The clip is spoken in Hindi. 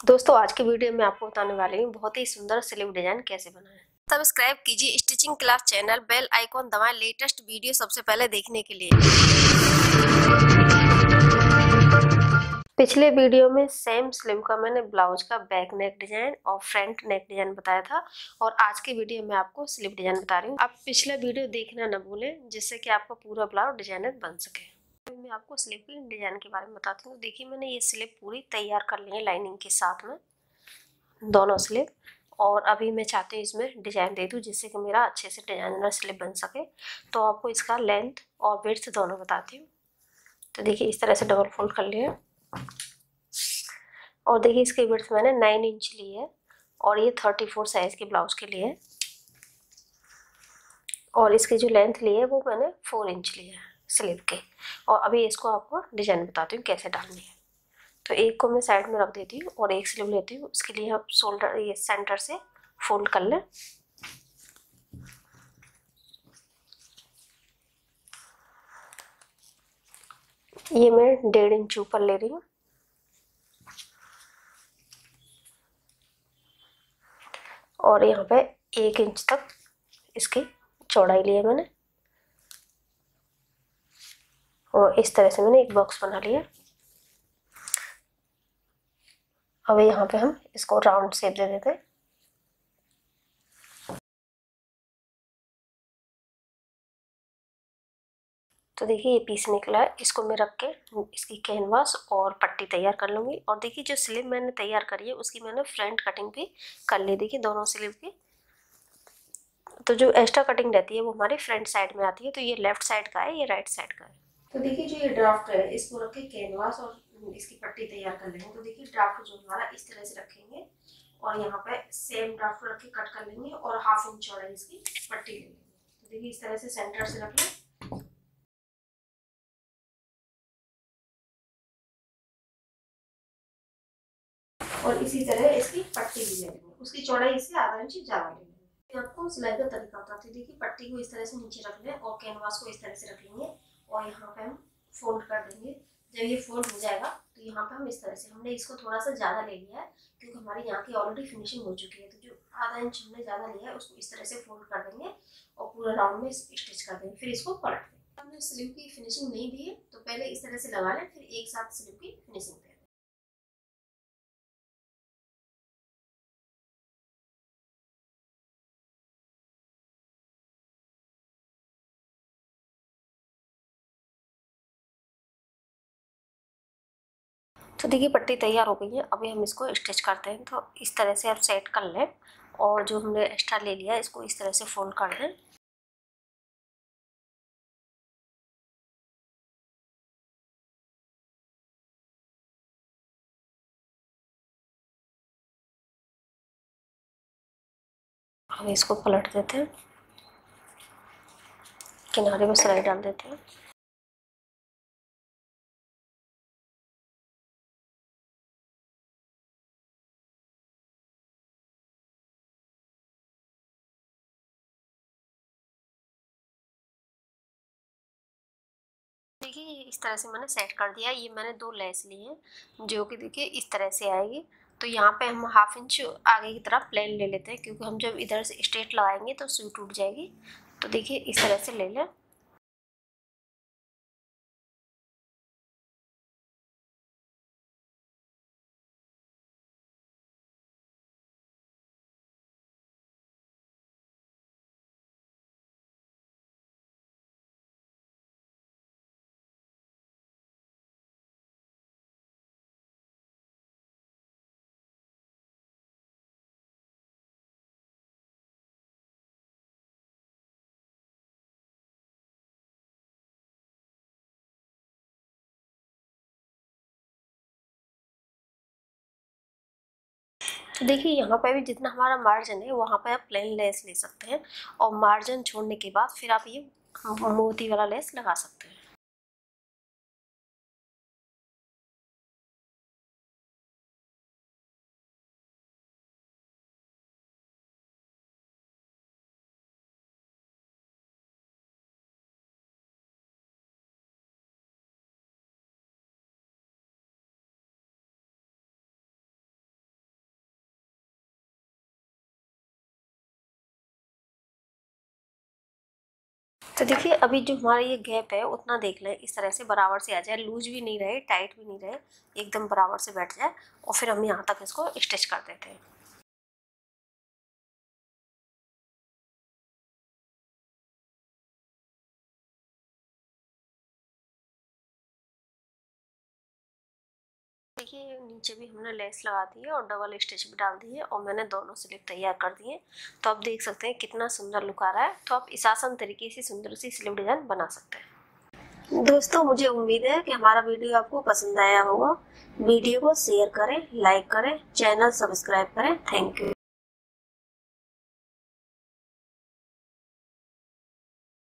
दोस्तों आज की वीडियो में आपको बताने वाली हूँ बहुत ही सुंदर स्लीव डिज़ाइन कैसे बनाएँ। सब्सक्राइब कीजिए stitching class channel bell icon दबाएँ लेटेस्ट वीडियो सबसे पहले देखने के लिए। पिछले वीडियो में सेम स्लीव का मैंने ब्लाउज का बैक नेक डिज़ाइन और फ्रंट नेक डिज़ाइन बताया था और आज की वीडियो में आपको स्लीव डिज़ाइन बता रही हूँ। आप पिछला वीडियो देखना न भूलें जिससे कि आपका पूरा ब्लाउज डिज़ाइनर बन सके। मैं आपको स्लीव की डिज़ाइन के बारे में बताती हूँ। देखिए, मैंने ये स्लीव पूरी तैयार कर ली है लाइनिंग के साथ में, दोनों स्लीव और अभी मैं चाहती हूँ इसमें डिज़ाइन दे दूँ जिससे कि मेरा अच्छे से डिज़ाइनर स्लीव बन सके। तो आपको इसका लेंथ और विड्थ दोनों बताती हूँ। तो देखिए, इस तरह से डबल फोल्ड कर लिया। और देखिए, इसकी विड्थ मैंने नाइन इंच ली है और ये थर्टी फोर साइज़ के ब्लाउज के लिए है। और इसकी जो लेंथ ली है, वो मैंने फोर इंच ली है। स्लीव के और अभी इसको आपको डिज़ाइन बताती हूँ कैसे डालनी है। तो एक को मैं साइड में रख देती हूँ और एक स्लीव लेती हूँ। उसके लिए हम शोल्डर ये सेंटर से फोल्ड कर लें। ये मैं डेढ़ इंच ऊपर ले रही हूँ। और यहाँ पे एक इंच तक इसकी चौड़ाई ली है मैंने। और इस तरह से मैंने एक बॉक्स बना लिया। अब यहाँ पे हम इसको राउंड शेप दे देते हैं। तो देखिए, ये पीस निकला है। इसको मैं रख के इसकी कैनवास और पट्टी तैयार कर लूँगी। और देखिए, जो स्लीव मैंने तैयार करी है, उसकी मैंने फ्रंट कटिंग भी कर ली। देखिए, दोनों स्लीव की। तो जो एक्स्ट्रा कटिंग रहती है, वो हमारी फ्रंट साइड में आती है। तो ये लेफ़्ट साइड का है, ये राइट साइड का है। तो देखिए जो ये ड्राफ्ट है, इसको रख के कैनवास और इसकी पट्टी तैयार कर लेंगे। तो देखिए ड्राफ्ट जो हमारा इस तरह से रखेंगे और यहाँ पे सेम ड्राफ्ट रख के कट कर लेंगे और हाफ़ इंच चौड़ाई इसकी पट्टी ले लेंगे। तो देखिए इस तरह से सेंटर से रख लें। और इसी तरह इसकी पट्टी भी ले लेंगे। उसकी चौड़ाई इससे आधा इंच ज़्यादा लेंगे। आपको सिलाई का तरीका बताती देखिए पट्टी को इस तरह से नीचे रख लें और कैनवास को इस तरह से रख लेंगे। और यहाँ पे हम फोल्ड कर देंगे। जब ये फोल्ड हो जाएगा तो यहाँ पे हम इस तरह से, हमने इसको थोड़ा सा ज़्यादा ले लिया है, क्योंकि हमारे यहाँ की ऑलरेडी फिनिशिंग हो चुकी है। तो जो आधा इंच हमने ज़्यादा लिया है, उसको इस तरह से फोल्ड कर देंगे और पूरा राउंड में स्टिच कर देंगे, फिर इसको पलट देंगे। हमने स्लीव की फिनिशिंग नहीं दी है तो पहले इस तरह से लगा लें, फिर एक साथ स्लीव की फिनिशिंग तो देखिए, पट्टी तैयार हो गई है। अभी हम इसको स्टिच करते हैं। तो इस तरह से आप सेट कर लें और जो हमने एक्स्ट्रा ले लिया इसको इस तरह से फोल्ड कर दें हम इसको पलट देते हैं। किनारे में सिलाई डाल देते हैं। देखिए इस तरह से मैंने सेट कर दिया। ये मैंने दो लेस ली है, जो कि देखिए इस तरह से आएगी। तो यहाँ पे हम हाफ़ इंच आगे की तरफ़ प्लेन ले लेते हैं, क्योंकि हम जब इधर से स्ट्रेट लगाएँगे तो सूट टूट जाएगी। तो देखिए इस तरह से ले लें। देखिए, यहाँ पर भी जितना हमारा मार्जिन है, वहाँ पर आप प्लेन लेस ले सकते हैं और मार्जिन छोड़ने के बाद फिर आप ये मोती वाला लेस लगा सकते हैं। तो देखिए, अभी जो हमारा ये गैप है, उतना देख लें। इस तरह से बराबर से आ जाए। लूज भी नहीं रहे टाइट भी नहीं रहे। एकदम बराबर से बैठ जाए और फिर हम यहाँ तक इसको स्टिच कर देते हैं। देखिए, नीचे भी हमने लेस लगा दी है और डबल स्टिच भी डाल दी है और मैंने दोनों स्लिप तैयार कर दिए तो आप देख सकते हैं कितना सुंदर लुक आ रहा है। तो आप इस आसान तरीके से सुंदर सी स्लिप डिज़ाइन बना सकते हैं। दोस्तों, मुझे उम्मीद है कि हमारा वीडियो आपको पसंद आया होगा। वीडियो को शेयर करें, लाइक करें, चैनल सब्सक्राइब करें। Thank you.